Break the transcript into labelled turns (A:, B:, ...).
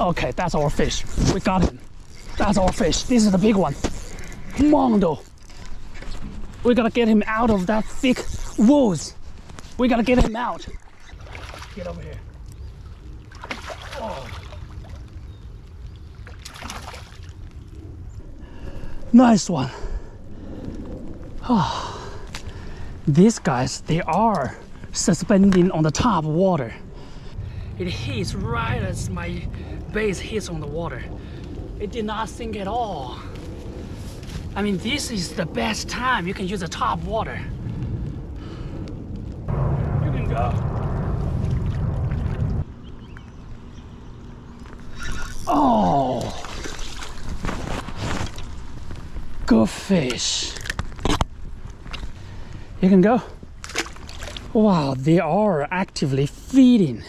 A: Okay, that's our fish. We got him. That's our fish. This is the big one. Mondo. We gotta get him out of that thick woods. We gotta get him out. Get over here. Oh. Nice one. Oh. These guys, they are suspending on the top of water. It hits right as my base hits on the water. It did not sink at all. I mean, this is the best time you can use the top water. You can go. Oh, good fish. You can go. Wow, they are actively feeding.